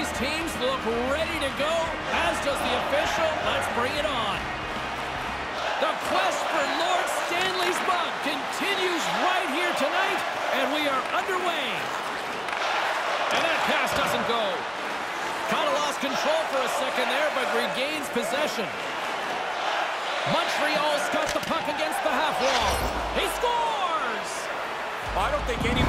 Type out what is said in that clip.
These teams look ready to go, as does the official. Let's bring it on. The quest for Lord Stanley's mug continues right here tonight, and we are underway. And that pass doesn't go. Kind of lost control for a second there, but regains possession. Montreal's got the puck against the half wall. He scores! I don't think anybody...